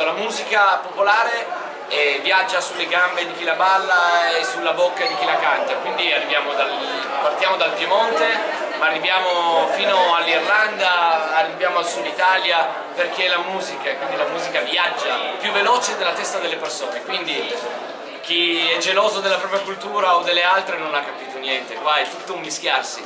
Certo, la musica popolare viaggia sulle gambe di chi la balla e sulla bocca di chi la canta, quindi dal, partiamo dal Piemonte, ma arriviamo fino all'Irlanda, arriviamo al sud Italia, perché la musica, quindi la musica viaggia più veloce della testa delle persone, quindi chi è geloso della propria cultura o delle altre non ha capito niente, qua è tutto un mischiarsi.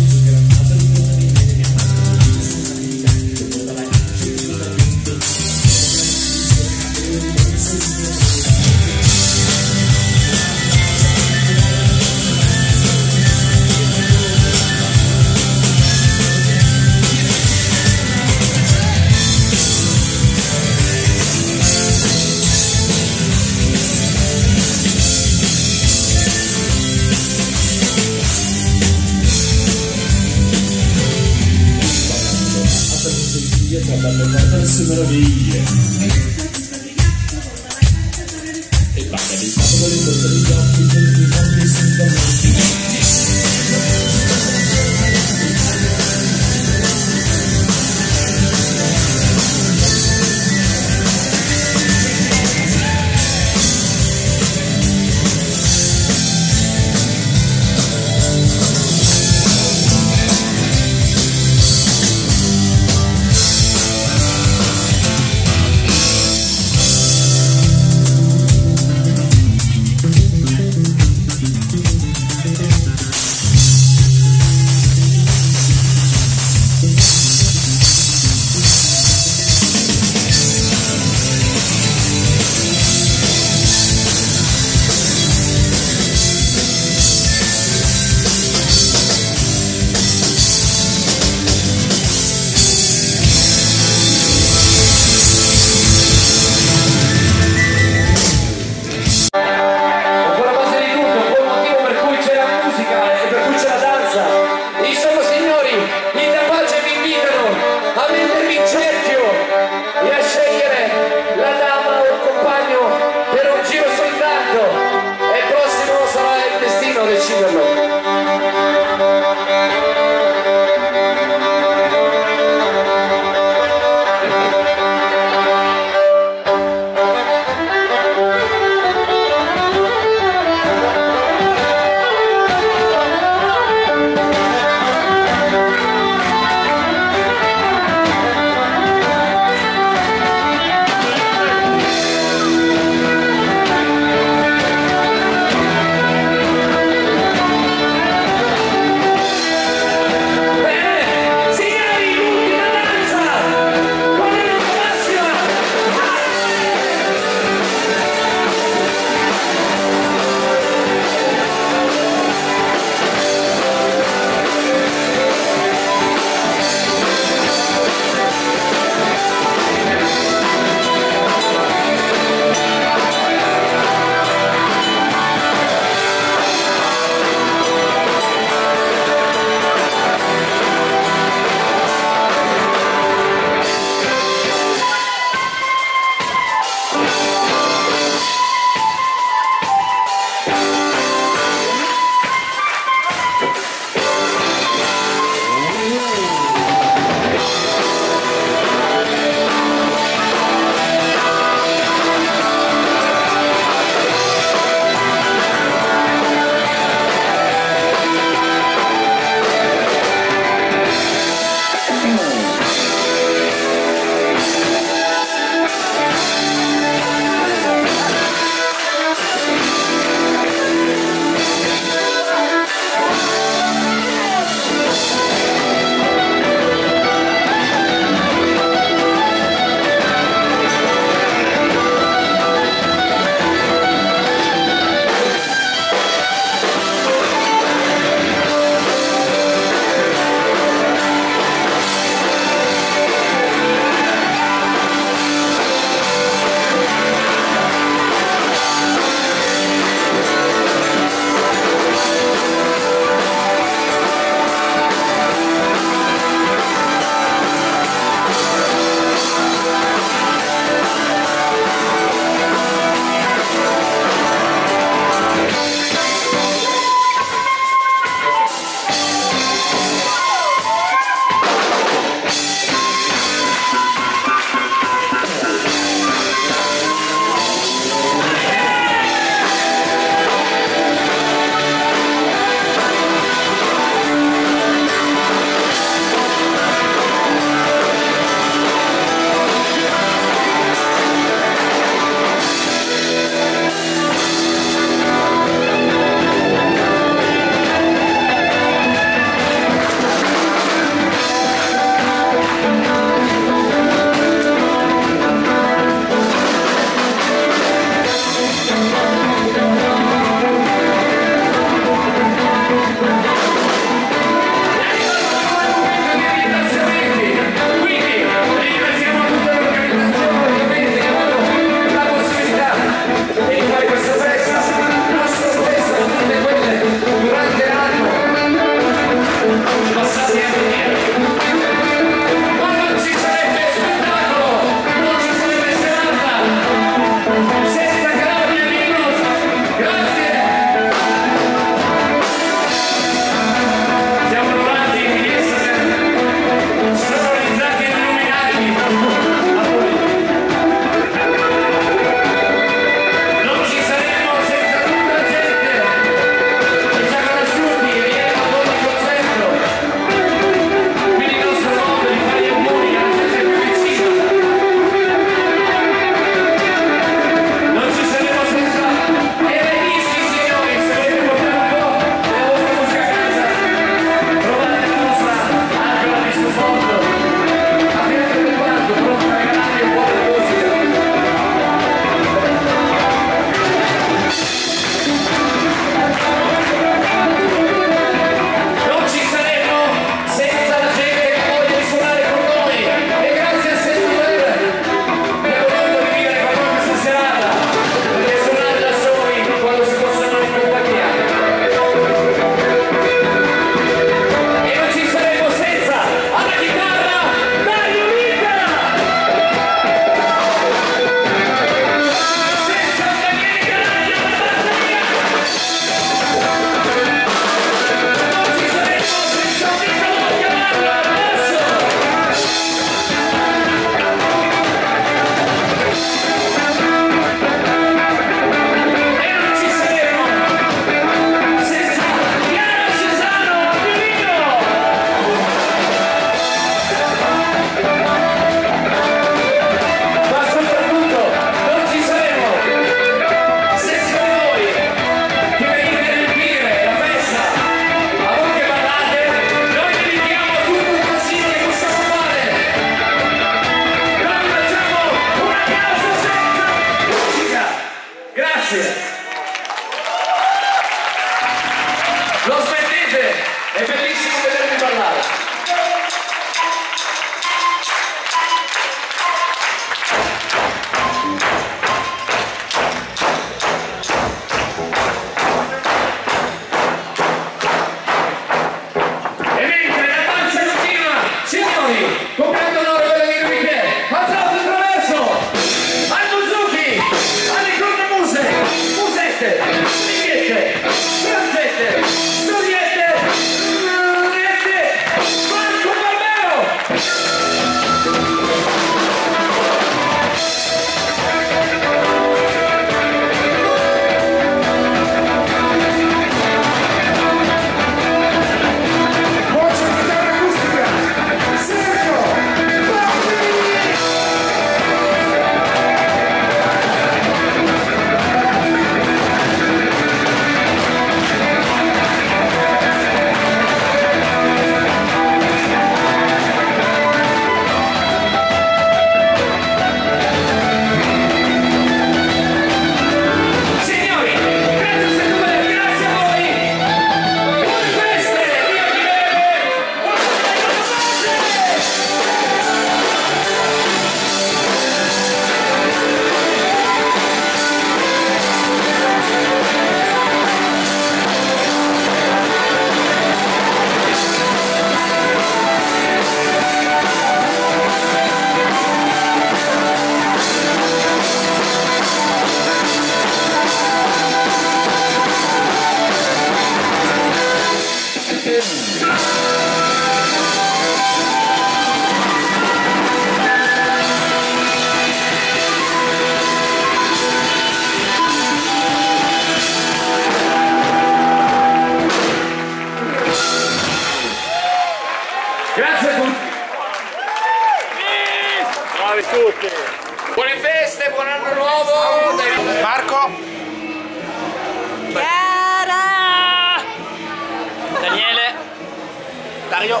Dario?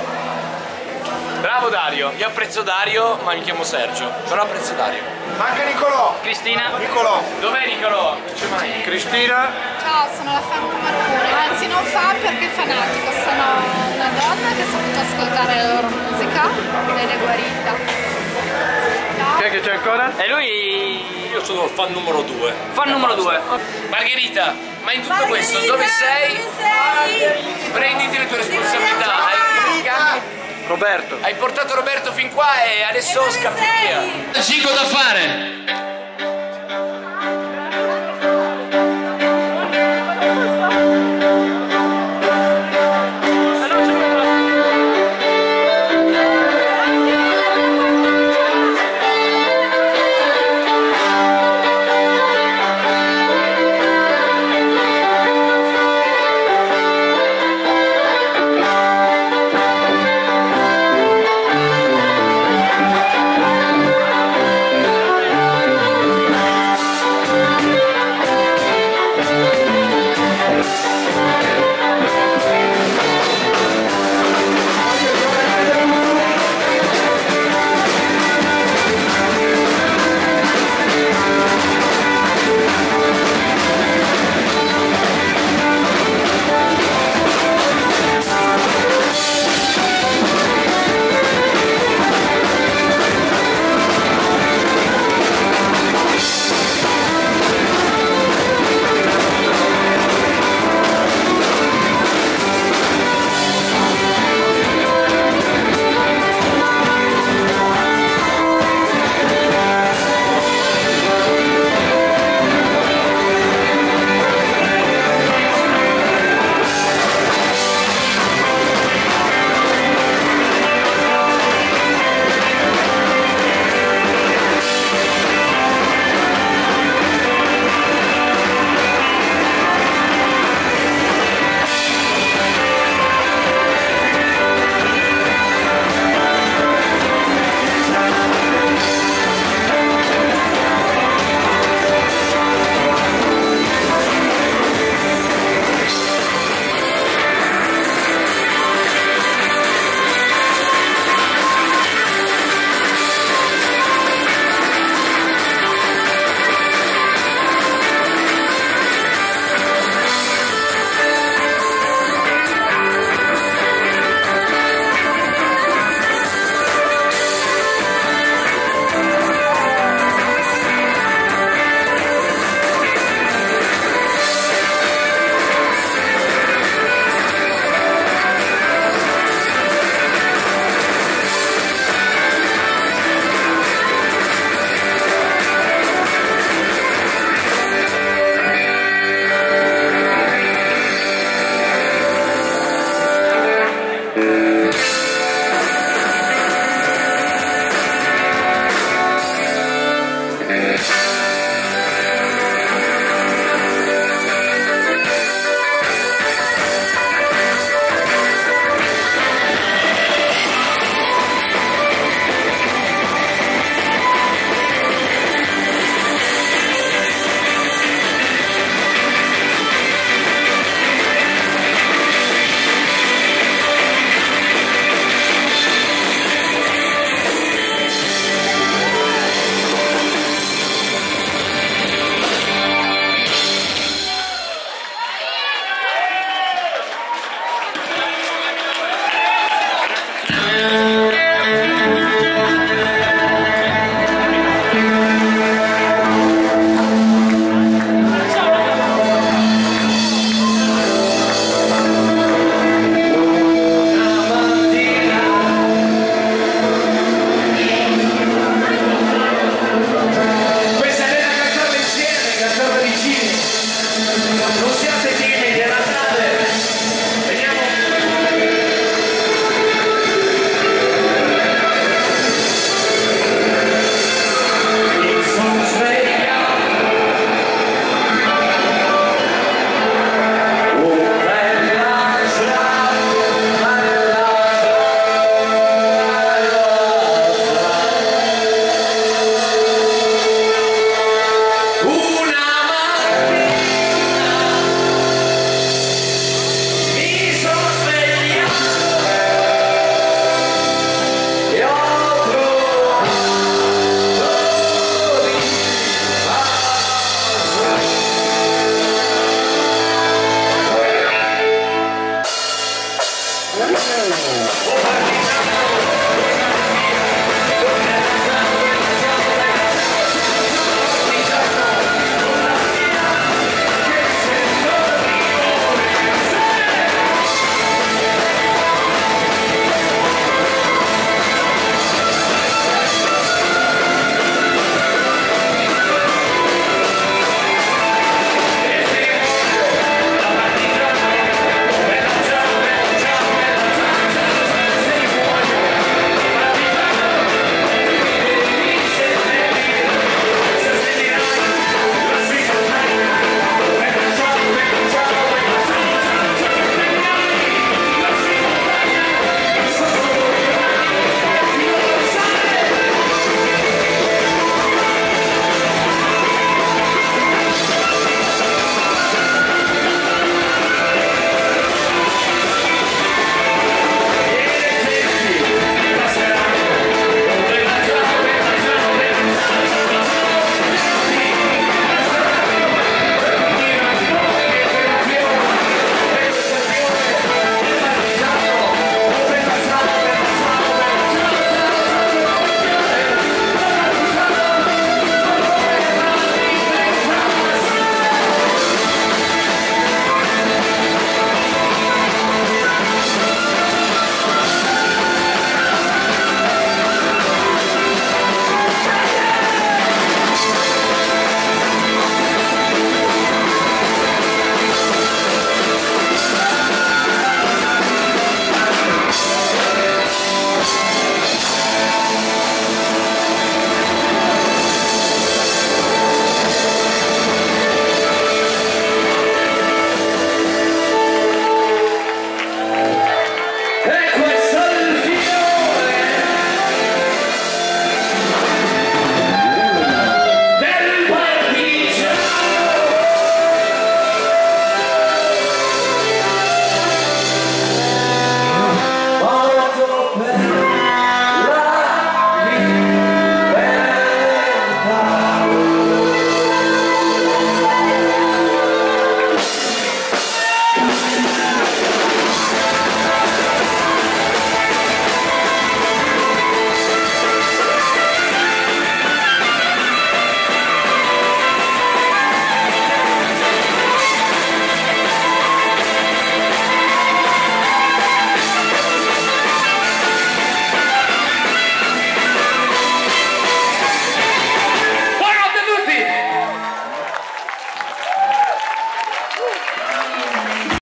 Bravo Dario, io apprezzo Dario, ma mi chiamo Sergio, però apprezzo Dario. Manca Nicolò! Cristina, Nicolò! Dov'è Nicolò? Non c'è mai. Cristina? Ciao, sono la fan numero uno, anzi non fan perché fanatico, sono una donna che ha saputo ascoltare la loro musica ed è guarita. Ciao. Chi è che c'è ancora? e lui Io sono il fan numero due. fan numero due. Margherita, ma in tutto questo dove sei? Prenditi le tue responsabilità. Hai, Roberto. hai portato Roberto fin qua e adesso scappi via. Gigo da fare!